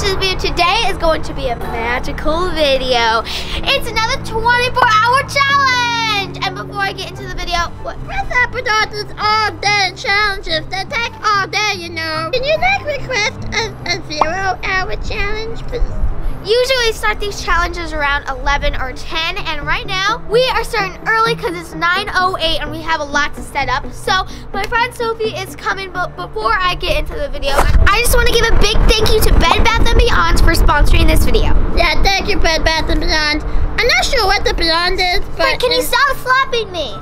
this video today is going to be a magical video. It's another 24-hour challenge. And before I get into the video, what? What's up with all all-day challenges that take all day, you know? Can you like request a, a zero-hour challenge, please? Usually start these challenges around 11 or 10 and right now we are starting early because it's 9.08 and we have a lot to set up. So my friend Sophie is coming but before I get into the video, I just want to give a big thank you to Bed Bath & Beyond for sponsoring this video. Yeah, thank you, Bed Bath & Beyond. I'm not sure what the Beyond is, but... But can you stop slapping me?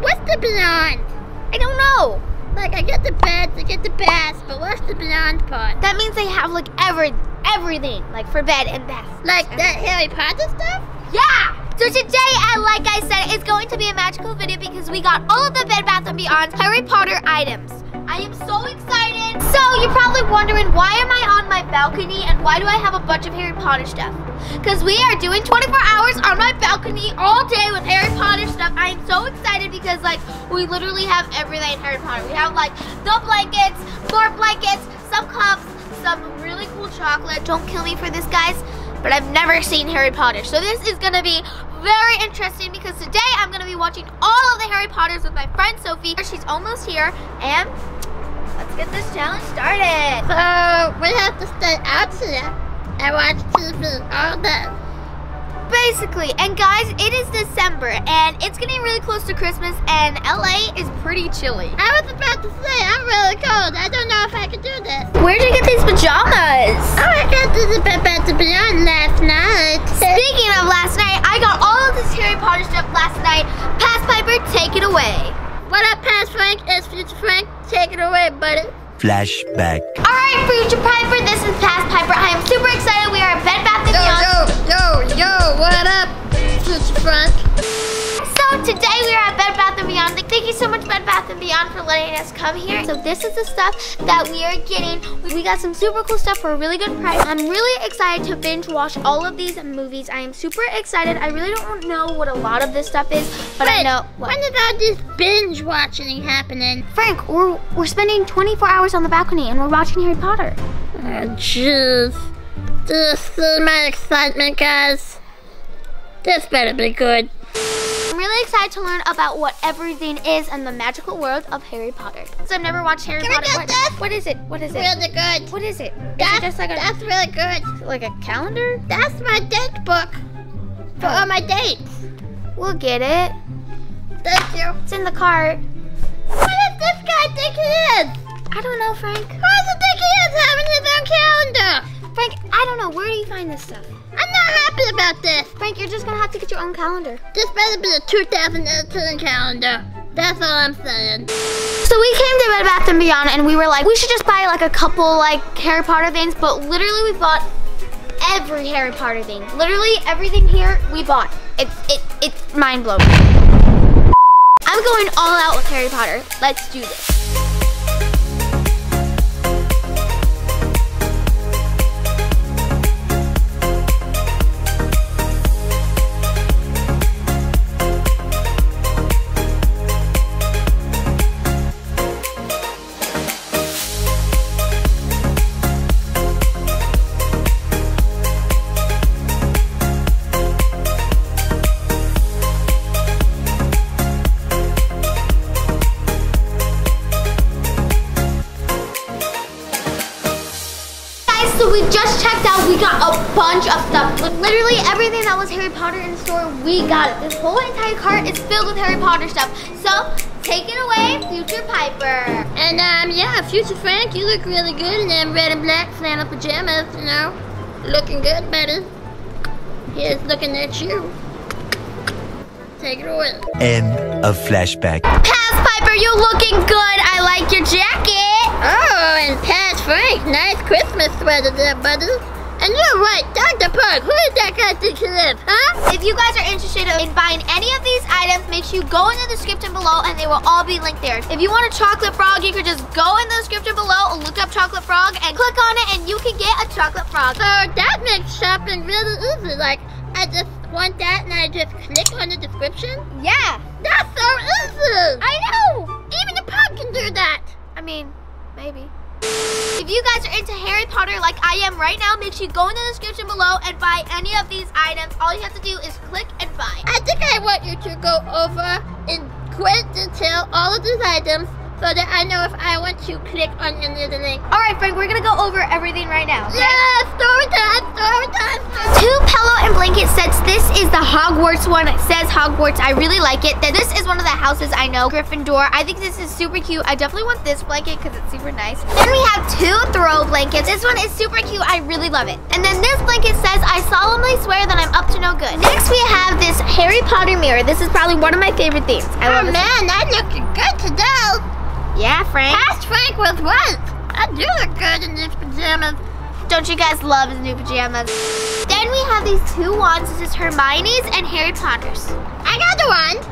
What's the Beyond? I don't know. Like, I get the beds, I get the baths, but what's the Beyond part? That means they have like every everything, like for bed and bath. Like that Harry Potter stuff? Yeah! So today, and like I said, it's going to be a magical video because we got all of the Bed Bath & Beyond Harry Potter items. I am so excited. So you're probably wondering why am I on my balcony and why do I have a bunch of Harry Potter stuff? Because we are doing 24 hours on my balcony all day with Harry Potter stuff. I am so excited because like we literally have everything Harry Potter. We have like the blankets, more blankets, some cups, some really cool chocolate. Don't kill me for this, guys. But I've never seen Harry Potter. So this is gonna be very interesting because today I'm gonna be watching all of the Harry Potters with my friend Sophie. She's almost here and get this challenge started. So, we have to stay out here and watch TV all day. Basically, and guys, it is December and it's getting really close to Christmas and LA is pretty chilly. I was about to say, I'm really cold. I don't know if I can do this. Where'd you get these pajamas? Oh, I got to the Bed Bath & Beyond last night. Speaking of last night, I got all of this Harry Potter stuff last night. Pass Piper, take it away. What up, Past Frank? It's Future Frank. Take it away, buddy. Flashback. All right, Future Piper, this is Past Piper. I am super excited. We are at Bed Bath & Yo, Beyond. yo, yo, yo, what up, Future Frank? Today we are at Bed Bath & Beyond. Thank you so much Bed Bath & Beyond for letting us come here. So this is the stuff that we are getting. We got some super cool stuff for a really good price. I'm really excited to binge watch all of these movies. I am super excited. I really don't know what a lot of this stuff is, but I know what. When all this binge watching happening? Frank, we're, we're spending 24 hours on the balcony and we're watching Harry Potter. Oh, jeez. This is my excitement, guys. This better be good. I'm really excited to learn about what everything is in the magical world of Harry Potter. So I've never watched Harry Can we Potter. get What- what is it? What is it? Really good. What is it? Is it That's, just like a that's really good. like a calendar? That's my date book for all my dates. We'll get it. Thank you. It's in the cart. What does this guy think he is? I don't know, Frank. Who does he think he is having his own calendar? Frank, I don't know. Where do you find this stuff? I'm not happy about this. Frank, you're just gonna have to get your own calendar. This better be a 2018 calendar. That's all I'm saying. So we came to Bed Bath and Beyond, and we were like, we should just buy like a couple like Harry Potter things. But literally, we bought every Harry Potter thing. Literally everything here we bought. It's it it's mind blowing. I'm going all out with Harry Potter. Let's do this. Like, Literally everything that was Harry Potter in the store, we got it. This whole entire cart is filled with Harry Potter stuff. So take it away, Future Piper. And um, yeah, Future Frank, you look really good in them red and black flannel pajamas, you know. Looking good, buddy. Here's looking at you. Take it away. End of flashback. Pass Piper, you looking good. I like your jacket. Oh, and Pat Frank, nice Christmas sweater there, buddy. And you're right, Dr. Park, who is that guy think he is, huh? If you guys are interested in buying any of these items, make sure you go in the description below and they will all be linked there. If you want a chocolate frog, you can just go in the description below, and look up chocolate frog, and click on it and you can get a chocolate frog. So that makes shopping really easy. Like, I just want that and I just click on the description. Yeah, That's so easy. I know. Even the pug can do that. I mean, maybe. If you guys are into Harry Potter like I am right now, make sure you go in the description below and buy any of these items. All you have to do is click and buy. I think I want you to go over in great detail all of these items so that I know if I want to click on any of the link. All right, Frank, we're gonna go over everything right now. okay? Yeah, story time, story time. Two pillow and blanket sets. This is the Hogwarts one. It says Hogwarts. I really like it. Then This is one of the houses I know, Gryffindor. I think this is super cute. I definitely want this blanket because it's super nice. Then we have two throw blankets. This one is super cute. I really love it. And then this blanket says, I solemnly swear that I'm up to no good. Next, we have this Harry Potter mirror. This is probably one of my favorite themes. I Oh love man, that looking good today. Yeah, Frank. Past Frank was right. I do look good in these pajamas. Don't you guys love his new pajamas? Then we have these two wands. This is Hermione's and Harry Potter's. I got the wand.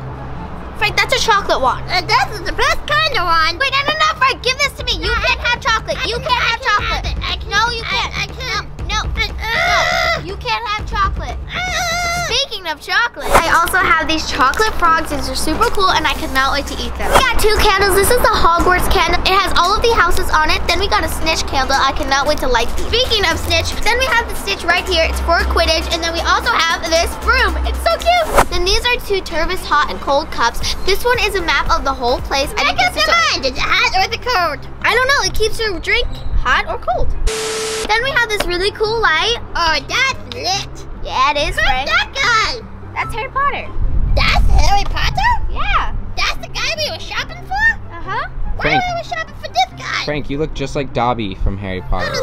Frank, that's a chocolate wand. And this is the best kind of wand. Wait, no, no, no, Frank, give this to me. You No, I can't have chocolate. I You can- can't I have chocolate. have it. I can, no, you can't. I can't. No, no, Ah! you can't have chocolate. Ah! Speaking of chocolate, I also have these chocolate frogs. These are super cool, and I cannot wait to eat them. We got two candles. This is the Hogwarts candle. It has all of the houses on it. Then we got a Snitch candle. I cannot wait to light these. Speaking of Snitch, then we have the Snitch right here. It's for Quidditch, and then we also have this broom. It's so cute. Then these are two Tervis hot and cold cups. This one is a map of the whole place. I Make think up your mind. Is it hot or the cold? I don't know. It keeps your drink hot or cold. Then we have this really cool light. Oh, that's lit. Yeah, it is, Who's Frank. that guy? That's Harry Potter. That's Harry Potter? Yeah. That's the guy we were shopping for? Uh-huh. Why Frank. were we shopping for this guy? Frank, you look just like Dobby from Harry Potter. me.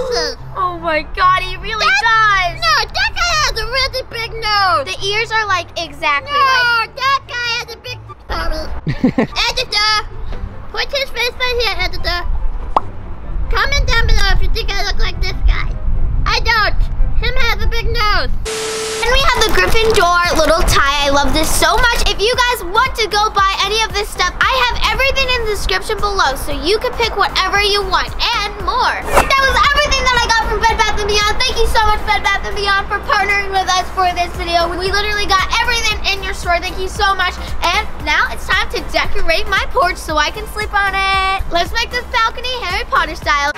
Oh my god, he really That- does. No, that guy has a really big nose. The ears are like exactly no, like. that guy has a big. Sorry. editor, put his face right here, editor. Comment down below if you think I look like this guy. I don't. Him has a big nose. And we have the Gryffindor little tie. I love this so much. If you guys want to go buy any of this stuff, I have everything in the description below, so you can pick whatever you want and more. That was everything that I got from Bed Bath & Beyond. Thank you so much, Bed Bath & Beyond, for partnering with us for this video. We literally got everything in your store. Thank you so much. And now it's time to decorate my porch so I can sleep on it. Let's make this balcony Harry Potter style.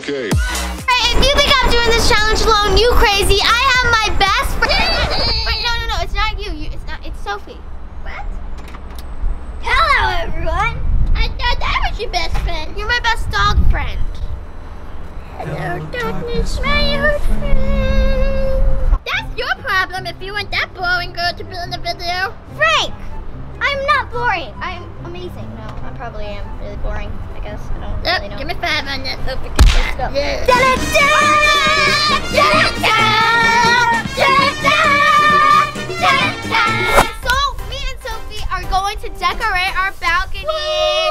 Okay. Hey, if you think I'm doing this challenge alone, you crazy. I have my best friend. Wait, no, no, no. It's not you. you it's not. It's Sophie. What? Hello, everyone. I thought that your best friend. You're my best dog friend. Hello, darkness, my old friend. That's your problem if you want that boring girl to be in the video. Frank, I'm not boring. I'm amazing. No, I probably am really boring. I guess I don't Look, really know. give me five on that, Sophie. Good job. Yeah. So, me and Sophie are going to decorate our balcony. Yo,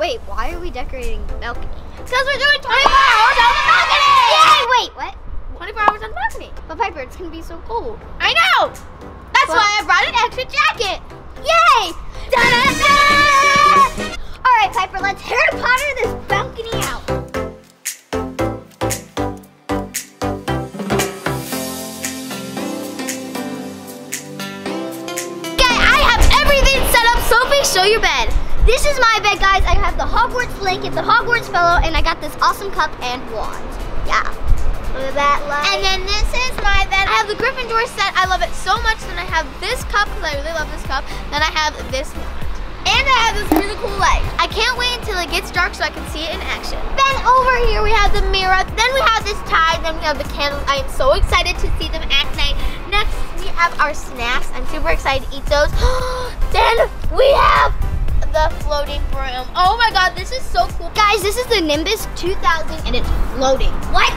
Wait, why are we decorating the balcony? because we're doing 24 hours on the balcony. Yay! Wait, what? 24 hours on the balcony. But Piper, it's gonna be so cold. I know. That's Well- why I brought an extra jacket. Yay! Da-da-da! All right, Piper, let's Harry Potter this balcony out. Is my bed, guys. I have the Hogwarts blanket, the Hogwarts pillow, and I got this awesome cup and wand. Yeah. Look at that light. And then this is my bed. I have the Gryffindor set. I love it so much. Then I have this cup because I really love this cup. Then I have this wand. And I have this really cool light. I can't wait until it gets dark so I can see it in action. Then over here we have the mirror. Then we have this tie. Then we have the candles. I am so excited to see them at night. Next we have our snacks. I'm super excited to eat those. then we have the floating broom. Oh my god, this is so cool. guys, this is the Nimbus 2000, and it's floating. What?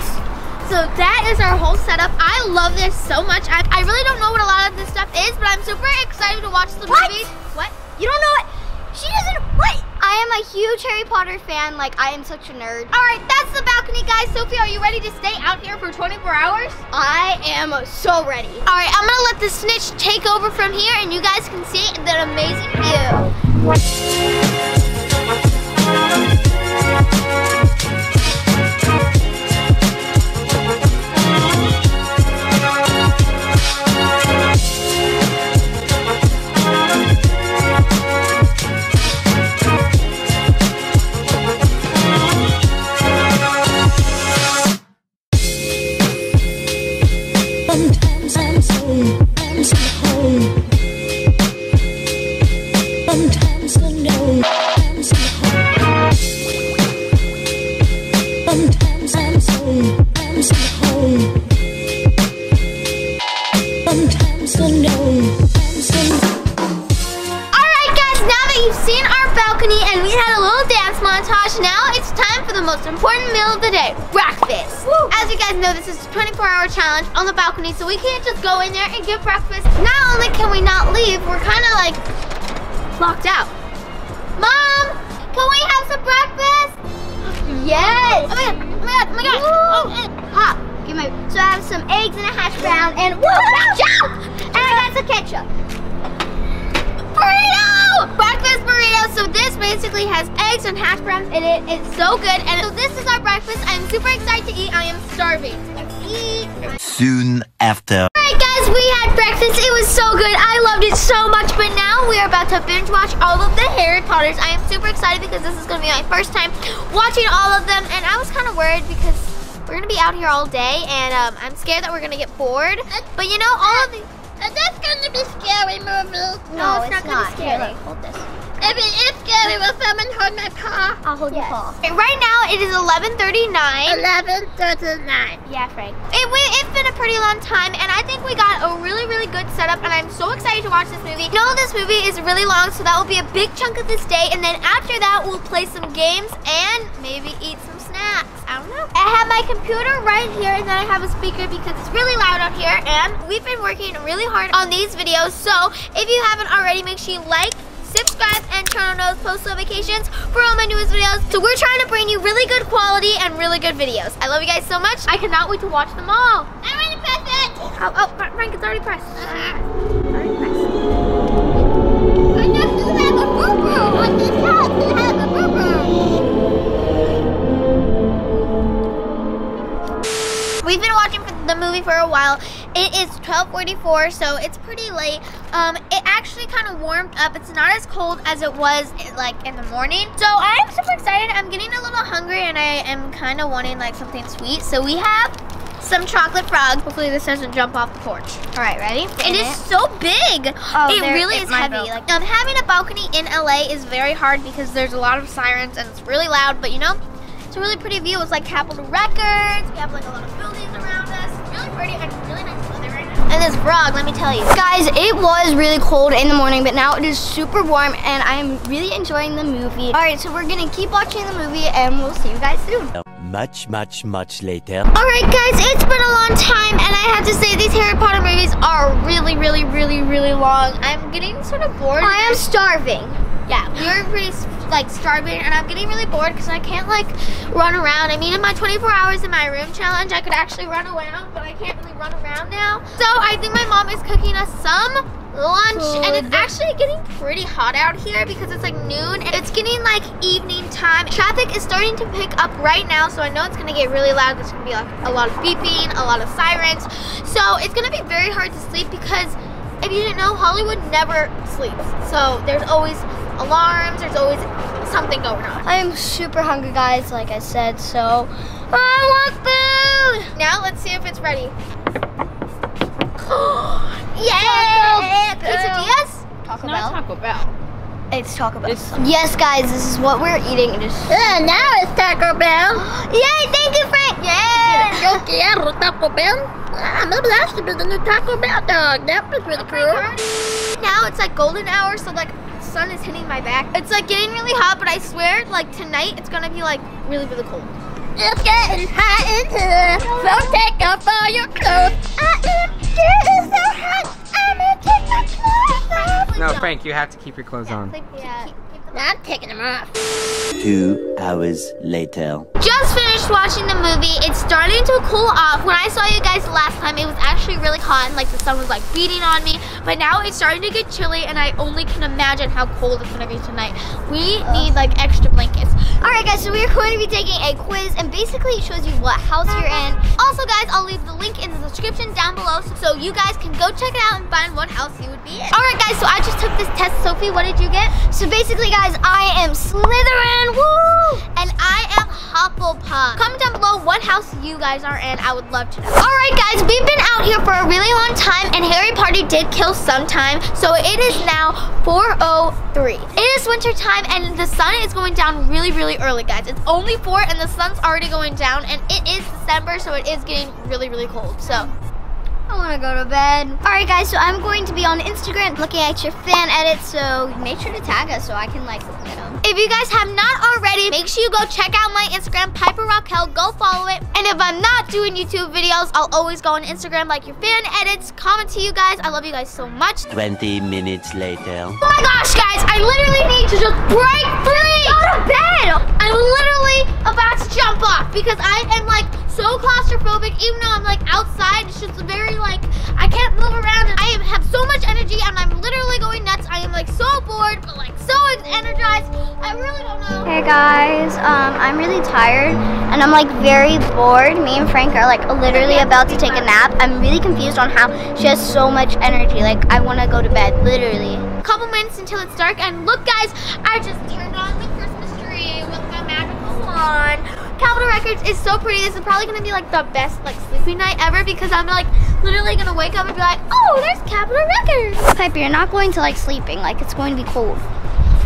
So that is our whole setup. I love this so much. I, I really don't know what a lot of this stuff is, but I'm super excited to watch the What? movie. What? You don't know it? She doesn't. What? I am a huge Harry Potter fan. Like, I am such a nerd. All right, that's the balcony, guys. Sophie, are you ready to stay out here for 24 hours? I am so ready. All right, I'm gonna let the snitch take over from here, and you guys can see the amazing view. Much. You guys know, this is a 24-hour challenge on the balcony, so we can't just go in there and get breakfast. Not only can we not leave, we're kind of like locked out. Mom, can we have some breakfast? Yes. Oh my god, oh my god, oh my god. Oh, eh, Give me. So I have some eggs and a hash brown and whoa, jump! And I got some ketchup. Breakfast burrito. So this basically has eggs and hash browns in it. It's so good. And so this is our breakfast. I'm super excited to eat. I am starving. Let's eat. Soon after. Alright guys, we had breakfast. It was so good. I loved it so much. But now we are about to binge watch all of the Harry Potters. I am super excited because this is going to be my first time watching all of them. And I was kind of worried because we're going to be out here all day. And um, I'm scared that we're going to get bored. But you know, all of the... Is this gonna be scary movie? No, it's not gonna be Here, scary. look, hold this. If it is scary, will someone hold my paw? I'll hold Yes. your paw. Right now, it is 11.39. 11.39. Yeah, Frank. It, we, it's been a pretty long time, and I think we got a really, really good setup, and I'm so excited to watch this movie. No, this movie is really long, so that will be a big chunk of this day, and then after that, we'll play some games and maybe eat some snacks. I don't know. I have my computer right here, and then I have a speaker because it's really loud out here, and we've been working really hard on these videos, so if you haven't already, make sure you like, subscribe, and turn on those post notifications for all my newest videos. So we're trying to bring you really good quality and really good videos. I love you guys so much. I cannot wait to watch them all. I'm ready to press it. Oh, oh, Frank, it's already pressed. Uh-huh. Already pressed. I know you have a boo-boo. On this house, you have a boo-boo. We've been watching the movie for a while. It is 12:44, so it's pretty late. Um, it actually kind of warmed up. It's not as cold as it was like in the morning. So I'm super excited. I'm getting a little hungry, and I am kind of wanting like something sweet. So we have some chocolate frog. Hopefully this doesn't jump off the porch. All right, ready? It is so big. Oh, it there- really it is heavy. broke. Like um, having a balcony in LA is very hard because there's a lot of sirens and it's really loud. But you know, it's a really pretty view. It's like Capitol Records. We have like a lot of buildings around us. Really pretty and really nice weather right now. And this frog, let me tell you. Guys, it was really cold in the morning, but now it is super warm, and I'm really enjoying the movie. All right, so we're gonna keep watching the movie, and we'll see you guys soon. Uh, much, much, much later. All right, guys, it's been a long time, and I have to say these Harry Potter movies are really, really, really, really long. I'm getting sort of bored. I am starving. Yeah, we're pretty like starving, and I'm getting really bored because I can't like run around. I mean, in my 24 hours in my room challenge, I could actually run around, but I can't really run around now. So I think my mom is cooking us some lunch, and it's actually getting pretty hot out here because it's like noon, and it's getting like evening time. Traffic is starting to pick up right now, so I know it's gonna get really loud. There's gonna be like a lot of beeping, a lot of sirens, so it's gonna be very hard to sleep because if you didn't know, Hollywood never sleeps. So there's always alarms, there's always something going on. I am super hungry, guys, like I said, so I want food. Now let's see if it's ready. yeah! Quesadillas? Taco Not Taco Bell. It's Taco Bell. It's- yes, guys, this is what we're eating. It is. Uh, now it's Taco Bell. Yay, thank you, Frank! Yeah! Yo quiero Taco Bell. Ah, maybe that should be the new Taco Bell dog. That was really cool. Now it's like golden hour, so like sun is hitting my back. It's like getting really hot, but I swear, like tonight, it's gonna be like really, really cold. It's getting hot in here. So take off all your clothes. I am getting so hot. I'm gonna take my clothes off. No, Frank, you have to keep your clothes on. Yeah. I'm taking them off. Two hours later. Just finished watching the movie. It's starting to cool off. When I saw you guys last time, it was actually really hot and like the sun was like beating on me. But now it's starting to get chilly and I only can imagine how cold it's gonna be tonight. We need like extra blankets. All right, guys. So we are going to be taking a quiz, and basically it shows you what house you're in. Also, guys, I'll leave the link in the description down below so, so you guys can go check it out and find what house you would be in. All right, guys. So I just took this test. Sophie, what did you get? So basically, guys, I am Slytherin. Woo! And I am Hufflepuff. Comment down below what house you guys are in. I would love to know. All right, guys, we've been out here for a really long time, and Harry Potter did kill some time, so it is now 4:03. It is winter time, and the sun is going down really, really early, guys. It's only four, and the sun's already going down, and it is December, so it is getting really, really cold. So. I want to go to bed. All right, guys, so I'm going to be on Instagram looking at your fan edits, so make sure to tag us so I can, like, look at them. If you guys have not already, make sure you go check out my Instagram, Piper Rockelle. Go follow it. And if I'm not doing YouTube videos, I'll always go on Instagram, like your fan edits, comment to you guys. I love you guys so much. 20 minutes later. Oh my gosh, guys, I literally need to just break free. Go to bed. I'm literally about to jump off because I am like so claustrophobic. Even though I'm like outside, it's just very like I can't move around and I have so much energy and I'm literally going nuts. I am like so bored, but like so energized. I really don't know. Hey guys, um, I'm really tired and I'm like very bored. Me and Frank are like literally about to take a nap. I'm really confused on how she has so much energy. Like I want to go to bed, literally. A couple minutes until it's dark and look guys i just turned on the christmas tree with my magical wand capitol records is so pretty this is probably to be like the best like sleeping night ever because i'm like literally to wake up and be like oh there's capitol records Piper, you're not going to like sleeping. Like it's going to be cold.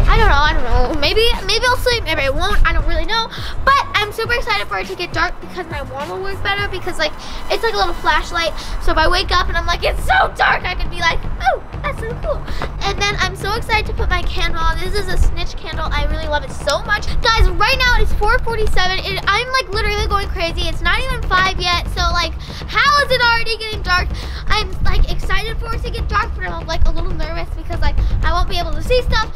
I don't know i don't know maybe maybe i'll sleep maybe i won't i don't really know but i'm super excited for it to get dark because my wand will work better because like it's like a little flashlight so if i wake up and i'm like it's so dark i can be like oh that's so cool and then I'm so excited to put my candle on. This is a snitch candle. I really love it so much. Guys, right now it's 4.47. and I'm like literally going crazy. It's not even 5 yet. So like, how is it already getting dark? I'm like excited for it to get dark, but I'm like a little nervous because like I won't be able to see stuff.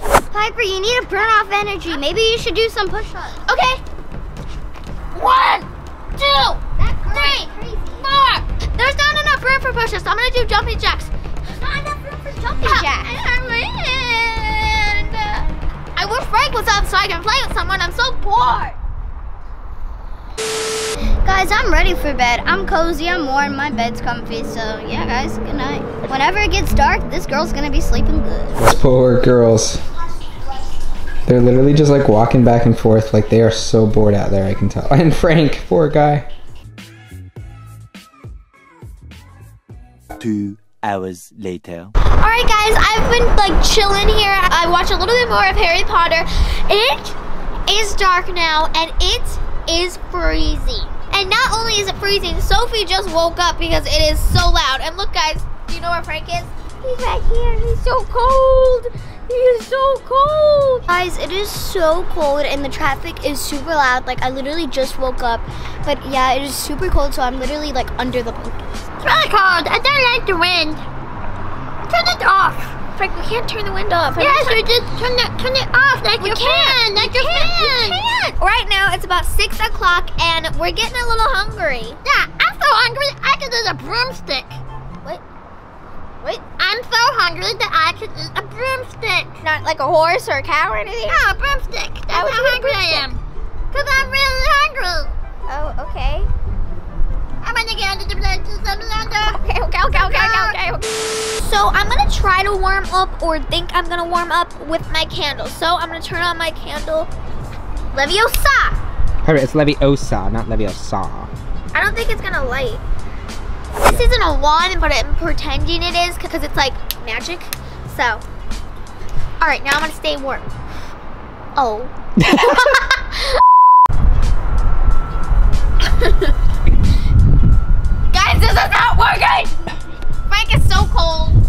Piper, you need to burn off energy. Maybe you should do some push-ups. Okay. One, two, three, four. There's not enough room for push-ups. I'm gonna do jumping jacks. Not enough room for jumping jacks. And, uh, I wish Frank was up so I can play with someone. I'm so bored. Guys, I'm ready for bed. I'm cozy, I'm warm, my bed's comfy. So yeah, guys, good night. Whenever it gets dark, this girl's gonna be sleeping good. Those poor girls. They're literally just like walking back and forth like they are so bored out there, I can tell. And Frank, poor guy. Two hours later. All right, guys, I've been like chilling here. I watched a little bit more of Harry Potter. It is dark now, and it is freezing. And not only is it freezing, Sophie just woke up because it is so loud. And look, guys, do you know where Frank is? He's right here. He's so cold. He is so cold. Guys, it is so cold and the traffic is super loud. Like I literally just woke up. But yeah, it is super cold, so I'm literally like under the blankets. It's really cold. I don't like the wind. Turn it off. Frank, we can't turn the wind off. Yes, we just turn it, turn it off like We your can't. like We your can't. fan. We can't. Right now, it's about 6 o'clock, and we're getting a little hungry. Yeah, I'm so hungry I could eat a broomstick. Wait. Wait. I'm so hungry that I could eat a broomstick. Not like a horse or a cow or anything? Yeah, a broomstick. That's would how you eat a hungry I am. Because I'm really hungry. Oh, okay. I'm gonna get under the bed to some under. Okay, okay, okay, okay, ah. okay, okay. So I'm gonna try to warm up or think I'm gonna warm up with my candle. So I'm gonna turn on my candle. Leviosa! Alright, it's Leviosa, not Leviosa. I don't think it's gonna light. This isn't a wand, but I'm pretending it is because it's like magic. So, all right, now I'm gonna stay warm. Oh. Guys, this is not working! Frank is so cold.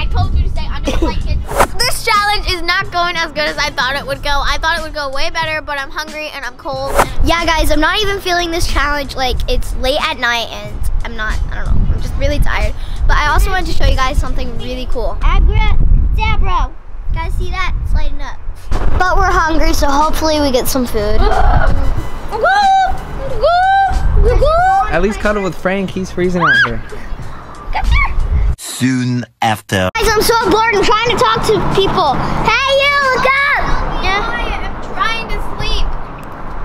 Frank, I told you to stay under the blanket. this challenge is not going as good as I thought it would go. I thought it would go way better, but I'm hungry and I'm cold. Yeah, guys, I'm not even feeling this challenge. Like, it's late at night and I'm not, I don't know, I'm just really tired. But I also wanted to show you guys something really cool. Abracadabra. Guys, see that? It's lighting up. But we're hungry, so hopefully we get some food. At least cuddle with Frank, he's freezing out here. Soon after. Guys, I'm so bored. I'm trying to talk to people. Hey, you, look up! Quiet, I'm trying to sleep.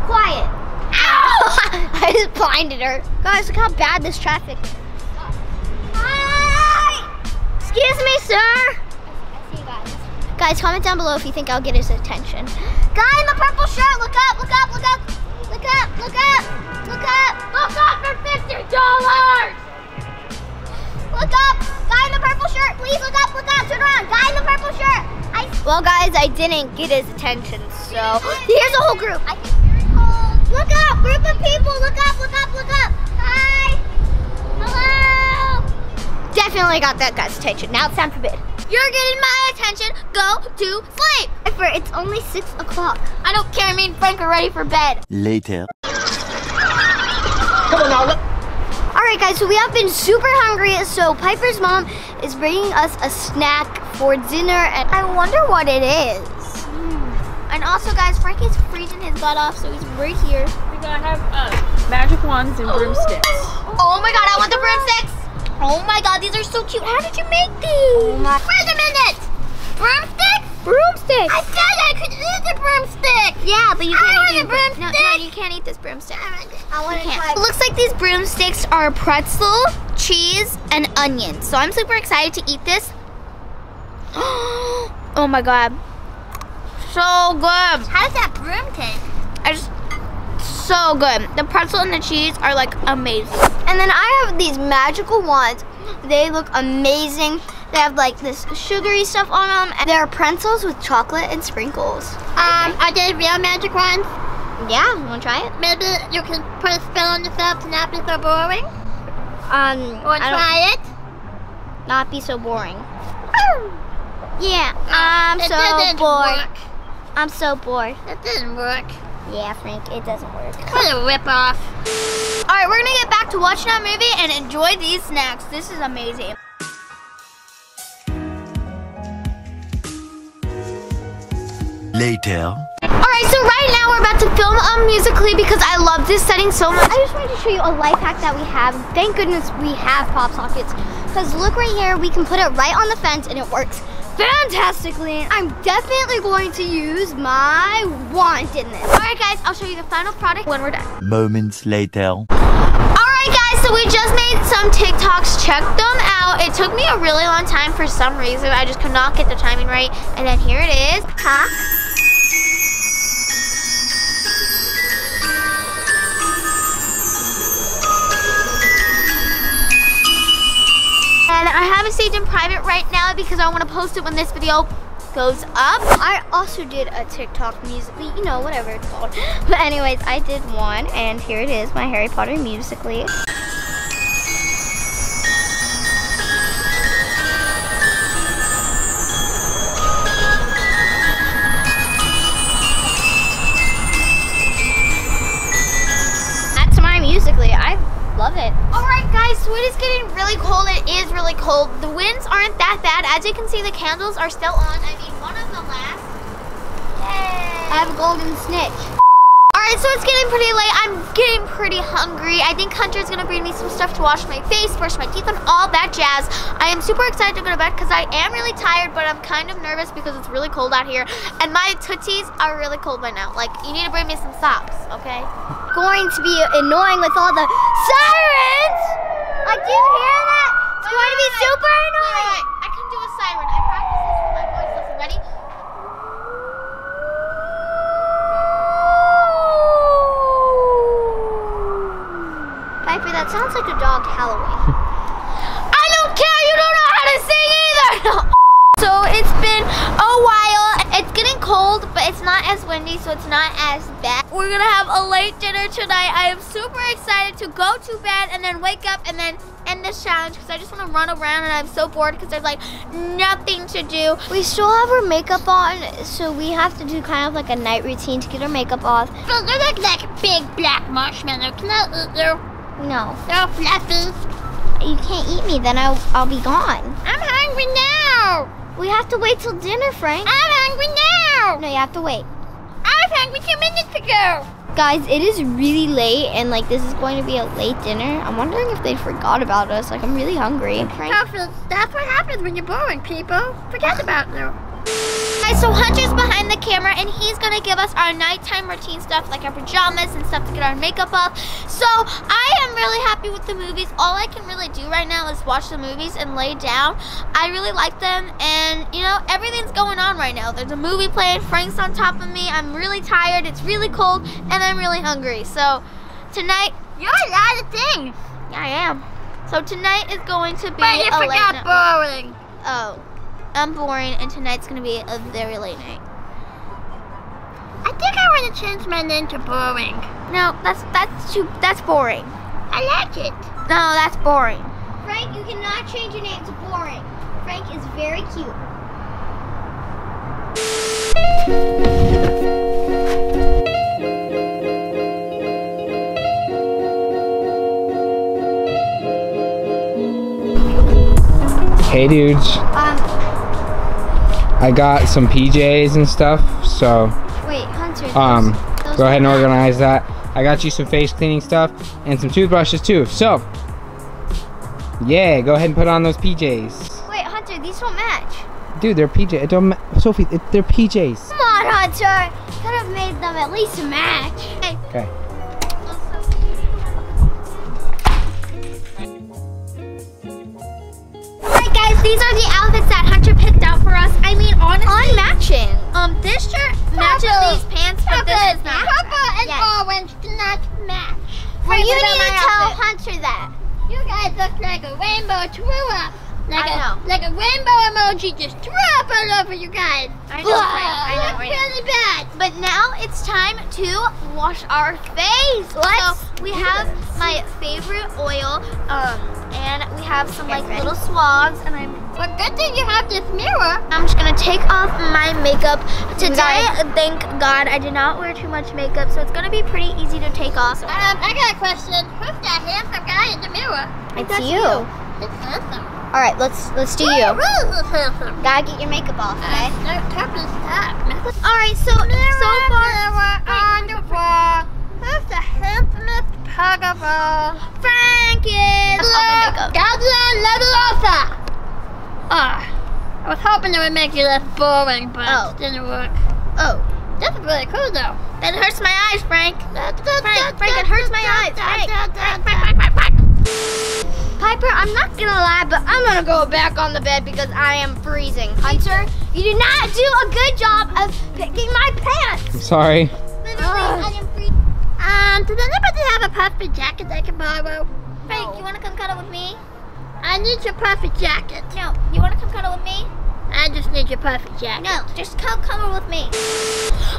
Quiet. Ow! I just blinded her. Guys, look how bad this traffic is. Hi! Excuse me, sir. Guys, comment down below if you think I'll get his attention. Guy in the purple shirt, look up, look up, look up. Look up, look up, look up. Look up for fifty dollars. Look up! Guy in the purple shirt, please look up, look up, turn around. Guy in the purple shirt. I well, guys, I didn't get his attention, so here's a whole group. I think very cold. Look up, group of people. Look up, look up, look up. Hi. Hello. definitely got that guy's attention. Now it's time for bed. You're getting my attention. Go to sleep. For it's only six o'clock. I don't care. Me and Frank are ready for bed. Later. All right, guys. So we have been super hungry. So Piper's mom is bringing us a snack for dinner, and I wonder what it is. And also, guys, Frank is freezing his butt off, so he's right here. We're gonna have uh, magic wands and broomsticks. Oh my god, I want the broomsticks. Oh my god, these are so cute. How did you make these? Wait a minute! Broomstick? Broomstick. I said I could eat the broomstick! Yeah, but you can't want eat a these broom- No, no, you can't eat this broomstick. I want to try. It looks like these broomsticks are pretzel, cheese, and onions. So I'm super excited to eat this. oh my god. So good. How's that broom taste? I just so good. The pretzel and the cheese are like amazing. And then I have these magical wands. They look amazing. They have like this sugary stuff on them. And they're pretzels with chocolate and sprinkles. Um, are they real magic wands? Yeah, you wanna try it? Maybe you can put a spell on yourself to not be so boring? Um, Or I try it? not be so boring. Yeah, I'm it so bored. work. I'm so bored. It didn't work. Yeah, Frank, it doesn't work. What a rip-off. All right, we're gonna get back to watching our movie and enjoy these snacks. This is amazing. Later. All right, so right now we're about to film a musically because I love this setting so much. I just wanted to show you a life hack that we have. Thank goodness we have pop sockets. Because look right here, we can put it right on the fence and it works fantastically. I'm definitely going to use my wand in this. All right, guys, I'll show you the final product when we're done. Moments later. All right, guys, so we just made some TikToks. Check them out. It took me a really long time for some reason. I just could not get the timing right. And then here it is. Huh? I have it saved in private right now because I want to post it when this video goes up. I also did a TikTok musically, you know, whatever it's called. But anyways, I did one and here it is, my Harry Potter musically. Is getting really cold. It is really cold. The winds aren't that bad. As you can see, the candles are still on. I mean, one of the last. Yay! I have a golden snitch. All right, so it's getting pretty late. I'm getting pretty hungry. I think Hunter's gonna bring me some stuff to wash my face, brush my teeth, and all that jazz. I am super excited to go to bed because I am really tired, but I'm kind of nervous because it's really cold out here, and my tootsies are really cold right now. Like, you need to bring me some socks, okay? Going to be annoying with all the sirens. Like, do you hear that? It's going to be super annoying. Wait, I can do a siren. I practice this with my voice. Listen, ready? Piper, that sounds like a dog howling. I don't care. You don't know how to sing either. So it's been a while. It's getting cold, but it's not as windy, so it's not. We're gonna have a late dinner tonight. I am super excited to go to bed and then wake up and then end this challenge because I just want to run around and I'm so bored because there's like nothing to do. We still have our makeup on, so we have to do kind of like a night routine to get our makeup off. You look like big black marshmallow. Can I eat you? No, You're fluffy. you can't eat me, then I'll, I'll be gone. I'm hungry now. We have to wait till dinner, Frank. I'm hungry now. No, you have to wait. I was hungry two minutes ago. Guys, it is really late, and like this is going to be a late dinner. I'm wondering if they forgot about us. Like, I'm really hungry. That's what happens when you're boring, people. Forget about you. Guys, so Hunter's behind the camera and he's gonna give us our nighttime routine stuff like our pajamas and stuff to get our makeup off. So I am really happy with the movies. All I can really do right now is watch the movies and lay down. I really like them and you know, everything's going on right now. There's a movie playing, Frank's on top of me, I'm really tired, it's really cold, and I'm really hungry. So tonight, You're not a lot of things. yeah, I am. So tonight is going to be But you a forgot boring. Oh, I'm boring and tonight's gonna be a very late night. I think I want to change my name to boring. No, that's that's too that's boring. I like it. No, that's boring. Frank, you cannot change your name to boring. Frank is very cute. Hey dudes, I got some PJs and stuff, so wait, Hunter. those- um, those go ahead and organize that. I got you some face cleaning stuff and some toothbrushes too. So, yeah, go ahead and put on those PJs. Wait, Hunter, these don't match. Dude, they're PJ. It don't Sophie, it, they're PJs. Come on, Hunter. Could have made them at least a match. Hey, Okay. Alright guys, these are the outfits that Hunter picked out for us. I mean, honestly, unmatching. um, this shirt matches these pants, but this is not. Purple and Yes. orange do not match. Well, you need to my tell outfit? Hunter that. You guys look like a rainbow threw up. Like I a, know. Like a rainbow emoji just up all over you guys. I know, Frank, I know, I know. really bad. But now it's time to wash our face. Let's so we have my favorite oil, um, and we have some like ready? little swabs, and I'm But good thing you have this mirror. I'm just gonna take off my makeup today. Thank God I did not wear too much makeup, so it's gonna be pretty easy to take off. Um, I got a question. Who's that handsome guy in the mirror? It's you. you. It's handsome. All right, let's let's do you. is this handsome? Gotta get your makeup off, okay? No, top is top. All right, so so far, Mirror on the wall. Who's the handsomest pugable? Frank is on my makeup. Gabriel Leviosa. Ah, I was hoping it would make you less boring, but Oh. it didn't work. Oh, That's really cool, though. that hurts my eyes, Frank. Frank, Frank, Frank, it hurts my eyes. Frank, Frank, Frank, Frank, Frank. Piper, I'm not gonna lie, but I'm gonna go back on the bed because I am freezing. Hunter, you did not do a good job of picking my pants. I'm sorry. Literally, I am free. Um, does anybody have a puffy jacket they can borrow? Frank, you wanna come cuddle with me? I need your puffy jacket. No, you wanna come cuddle with me? I just need your puffy jacket. No, just come cuddle with me.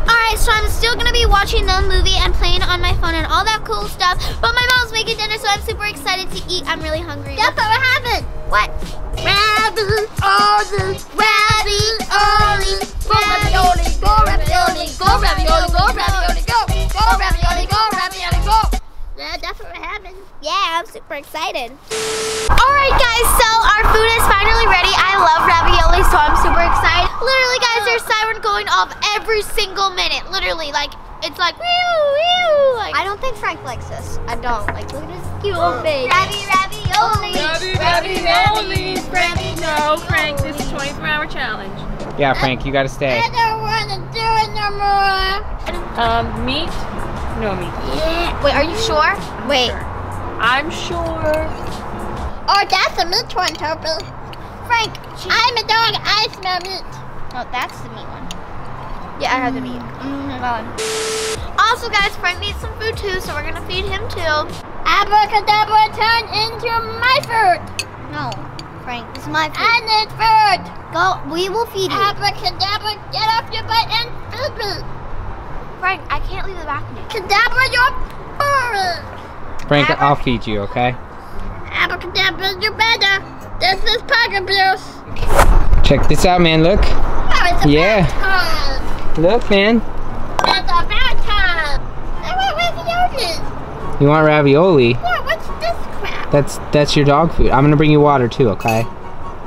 Alright, so I'm still gonna be watching the movie and playing on my phone and all that cool stuff. But my mom's making dinner, so I'm super excited to eat. I'm really hungry. Guess what happened? What? Ravioli, ravioli, go ravioli, go ravioli, go ravioli, go ravioli, go, go ravioli, go ravioli, go. Yeah, that's what happened. Yeah, I'm super excited. Alright guys, so our food is finally ready. I siren going off every single minute. Literally, like, it's like, wee wee Like, I don't think Frank likes this. I don't. Like, look at his cute little face. Ravi, ravioli. Ravioli, Frank. No, Frank, this is 24 hour challenge. Yeah, Frank, you gotta stay. I don't want to do it no more. Um, meat? No meat. Wait, are you sure? Wait, I'm sure. Oh, that's a meat one, Toby. Frank. I'm a dog. I smell meat. Oh, that's the meat one. Yeah, I have the meat. Mm, that one. Also guys, Frank needs some food too, so we're gonna feed him too. Abracadabra turn into my food. No, Frank, this is my food. I need food. Go. We will feed you. Abracadabra, get off your butt and feed me. Frank, I can't leave the balcony. Cadabra, you're boring. Frank, I'll feed you, okay? Abracadabra, you better. This is Pug Abuse. Check this out, man. Look. Oh, it's a Yeah. Bad time. Look, man. It's a bad time. I want ravioli. You want ravioli? What? What's this crap? That's that's your dog food. I'm gonna bring you water too, okay?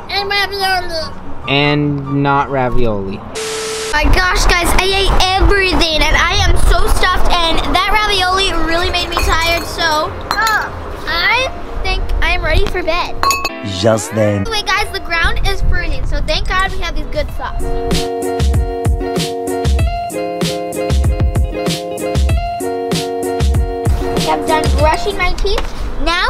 And ravioli. And not ravioli. My gosh, guys, I ate everything and I am so stuffed and that ravioli really made me tired, so uh, I think I am ready for bed. Just then. Anyway, guys, the ground is freezing, so thank God we have these good socks. I'm done brushing my teeth. Now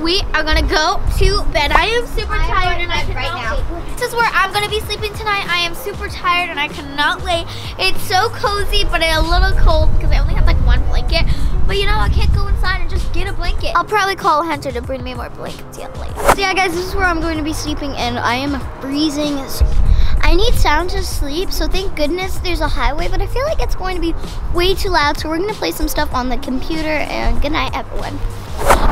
we are gonna go to bed. I am super I'm tired and I cannot right wait. This is where I'm gonna be sleeping tonight. I am super tired and I cannot wait. It's so cozy, but a little cold because I only have like one blanket. But you know, I can't go inside and just get a blanket. I'll probably call Hunter to bring me more blankets yet later. So yeah, guys, this is where I'm going to be sleeping, and I am freezing. I need sound to sleep, so thank goodness there's a highway, but I feel like it's going to be way too loud, so we're to play some stuff on the computer, and good night, everyone.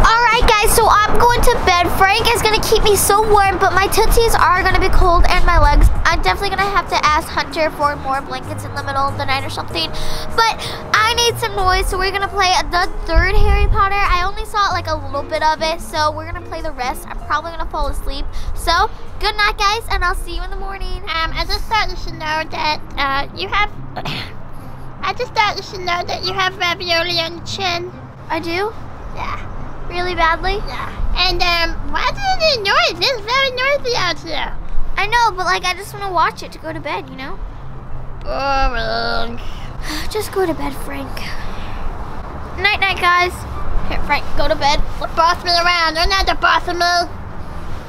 All right, guys, so I'm going to bed. Frank is gonna keep me so warm, but my tootsies are gonna be cold and my legs. I'm definitely gonna have to ask Hunter for more blankets in the middle of the night or something. But I need some noise, so we're gonna play the third Harry Potter. I only saw like a little bit of it, so we're gonna play the rest. I'm probably gonna fall asleep. So good night, guys, and I'll see you in the morning. Um, I just thought you should know that uh, you have. I just thought you should know that you have ravioli on your chin. I do Yeah, really badly. yeah. And um, why did it noise? It's very noisy out here. I know, but like I just want to watch it to go to bed. You know. Boring. Just go to bed, Frank. Night, night, guys. Here, Frank, go to bed. Boss me around. You're not the boss of me.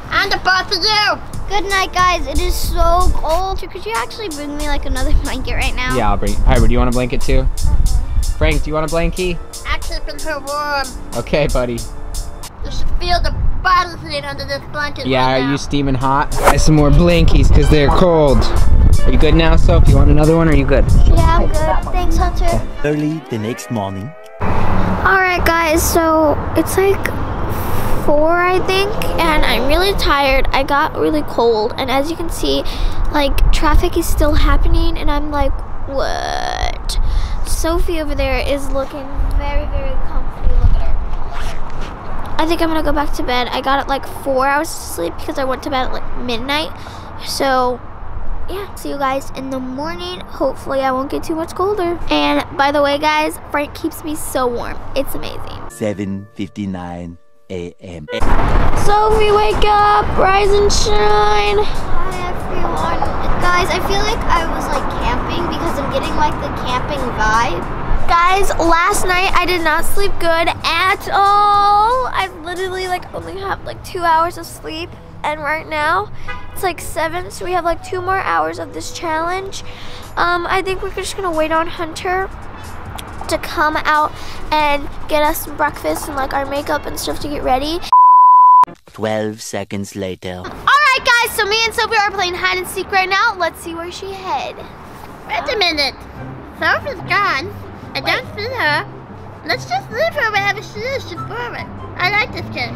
I'm the boss of you. Good night, guys. It is so cold. Could you actually bring me like another blanket right now? Yeah, I'll bring. Piper, do you want a blanket too? Uh-huh. Frank, do you want a blankie? I'm keeping her warm. Okay, buddy. You should feel the bottle heat under this blanket. Yeah, right are now. you steaming hot? Buy some more blankies because they're cold. Are you good now, Soph? You want another one? Or are you good? Yeah, I'm good. Thanks, Hunter. Early the next morning. All right, guys. So it's like four, I think, and I'm really tired. I got really cold, and as you can see, like traffic is still happening, and I'm like, what? Sophie over there is looking very, very comfy. Look at her. I think I'm gonna go back to bed. I got it like four hours of sleep because I went to bed at like midnight. So yeah, see you guys in the morning. Hopefully, I won't get too much colder. And by the way, guys, Frank keeps me so warm. It's amazing. 7:59 a.m. Sophie, wake up, rise and shine. Hi, everyone. Guys, I feel like I was like camping because I'm getting like the camping vibe. Guys, last night I did not sleep good at all. I literally like only have like two hours of sleep. And right now it's like seven, so we have like two more hours of this challenge. Um, I think we're just gonna wait on Hunter to come out and get us some breakfast and like our makeup and stuff to get ready. 12 seconds later. Alright guys, so me and Sophie are playing hide and seek right now. Let's see where she hid. Wait a minute. Sophie's gone. I don't see her. Let's just leave her wherever she is. She's boring. I like this game.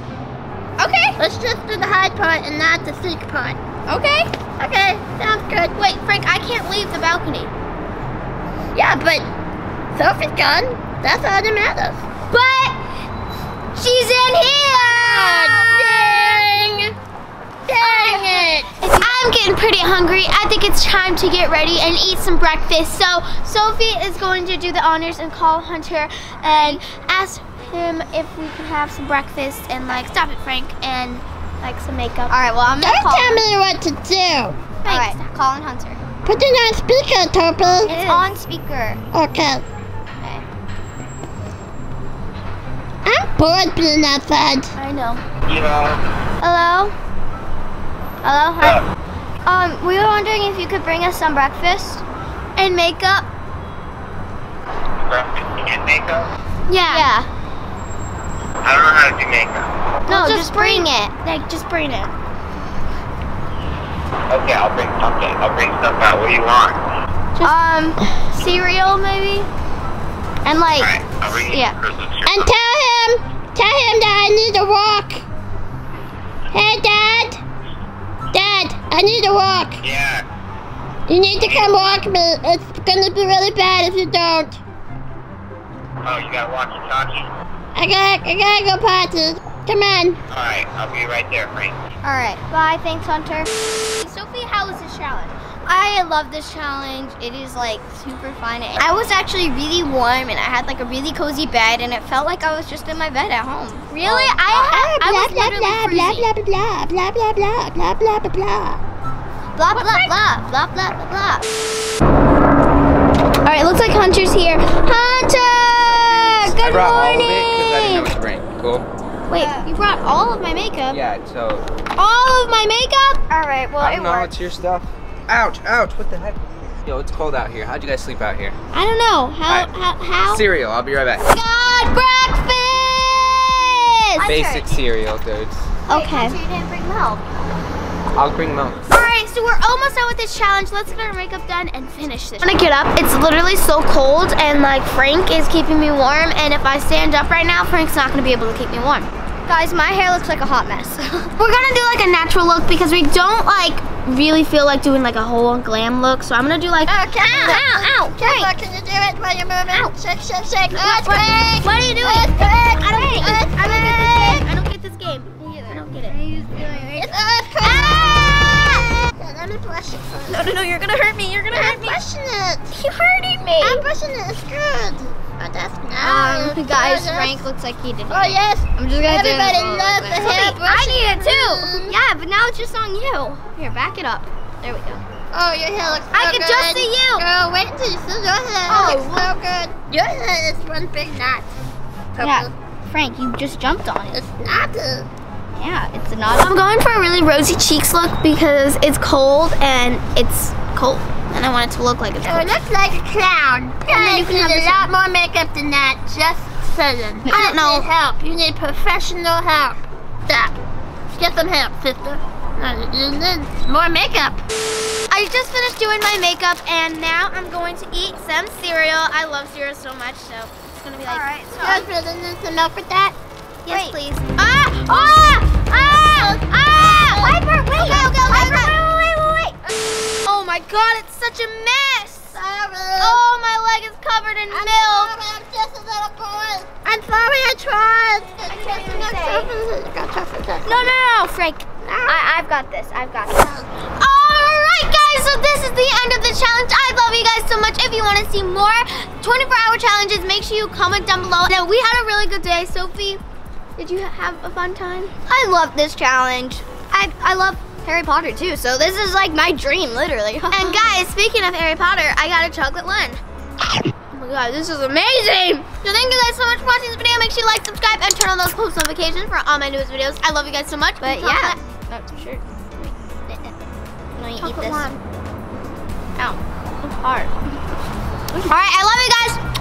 Okay, Let's just do the hide part and not the seek part. okay. Okay, sounds good. Wait, Frank, I can't leave the balcony. Yeah, but Sophie's gone. That's all that matters. But she's in here. Dang! Dang it! I'm getting pretty hungry. I think it's time to get ready and eat some breakfast. So Sophie is going to do the honors and call Hunter and ask him if we can have some breakfast and like stop it, Frank, and like some makeup. All right, well, I'm gonna Don't call. tell me what to do. All right, calling Hunter. Put it on speaker, Toby. It's on speaker. Okay. I'm bored being outside. I know. Yeah. Hello. Hello. Hi. Um, we were wondering if you could bring us some breakfast. And makeup. breakfast and makeup? Yeah. Yeah. I don't know how to do makeup. No, Well, just, bring it. Like, just bring it. Okay, I'll bring something. I'll bring stuff out. What do you want? Um, cereal maybe. And like, Alright, I'll bring yeah. some Christmas And tell him, that I need to walk. Hey, Dad. Dad, I need to walk. Yeah. You need to come walk me. It's gonna be really bad if you don't. Oh, you got walkie-talkie? I gotta, I gotta go potty. Come on. Alright, I'll be right there, Frank. all right. Bye. Thanks, Hunter. Sophie, how was this challenge? I love this challenge. It is like super fun. I was actually really warm and I had like a really cozy bed and it felt like I was just in my bed at home. Really? Um, I, uh, I was blah, literally blah, freezing. Blah, blah, blah, blah, blah, blah, blah, blah. Blah, blah, blah, blah, blah, blah, blah. All right, looks like Hunter's here. Hunter! Good morning! Cool. Wait, yeah. you brought all of my makeup? Yeah, so. All of my makeup? All right, well, I don't it know, works. it's your stuff. Ouch! Ouch! What the heck? Yo, it's cold out here. How'd you guys sleep out here? I don't know how Alright. how how. Cereal. I'll be right back. God breakfast. Basic cereal, dudes. Okay. you didn't bring milk. I'll bring milk. All right, so we're almost done with this challenge. Let's get our makeup done and finish this. I'm gonna get up. It's literally so cold, and like Frank is keeping me warm. And if I stand up right now, Frank's not gonna be able to keep me warm. Guys, my hair looks like a hot mess. We're gonna do like a natural look because we don't like really feel like doing like a whole glam look. So I'm gonna do like. Okay. Ow, ow, ow. Careful, can you do it while you're moving? Ow. Shake, shake, shake. Uh, Let's what, what are you doing? Let's break. I don't get this. I don't get this game. I don't get this game. I don't get it. It's earthquake. Let me brush it first. No, no, no, you're gonna hurt me. You're gonna I'm hurt me. brushing it. You're hurting me. I'm brushing it. It's good. Oh, that's nice. Um, guys. Frank looks like he did. Oh, yes. I'm just gonna Everybody do loves the hair I need it too. Yeah, but now it's just on you. Here, back it up. There we go. Oh, your hair looks so I can good. just see you. Girl, wait until you see your hair. Oh, looks so good. Your hair is one big knot. Purple. Yeah, Frank, you just jumped on it. It's knotted. Yeah, it's not. I'm going for a really rosy cheeks look because it's cold and it's cold. And I want it to look like Oh, cold. it looks like a clown. then you can need have a lot more makeup than that. Just saying. I don't know. Need help. You need professional help. Stop. Get some help, sister. You need more makeup. I just finished doing my makeup and now I'm going to eat some cereal. I love cereal so much, so it's gonna be like. So really need some milk with that? Yes, Wait. please. Ah! Ah! Ah! Ah! Piper, wait. Okay, okay, okay, Piper, okay. wait, wait, wait, wait. Oh my god, it's such a mess! Sorry. Oh, my leg is covered in I'm milk. sorry, I'm just a little boy. I'm sorry, I tried. I can't even say. No, no, no, no, Frank. I, I've got this. I've got this. Oh. Alright guys, so this is the end of the challenge. I love you guys so much. If you want to see more 24 hour challenges, make sure you comment down below. Now, we had a really good day. Sophie, did you have a fun time? I love this challenge. I I love Harry Potter too, so this is like my dream, literally. And guys, speaking of Harry Potter, I got a chocolate one. Oh my god, this is amazing! So thank you guys so much for watching this video. Make sure you like, subscribe, and turn on those post notifications for all my newest videos. I love you guys so much. But Chocolate. yeah, that's sure. No, you eat this. one. Ow, it's hard. Alright, I love you guys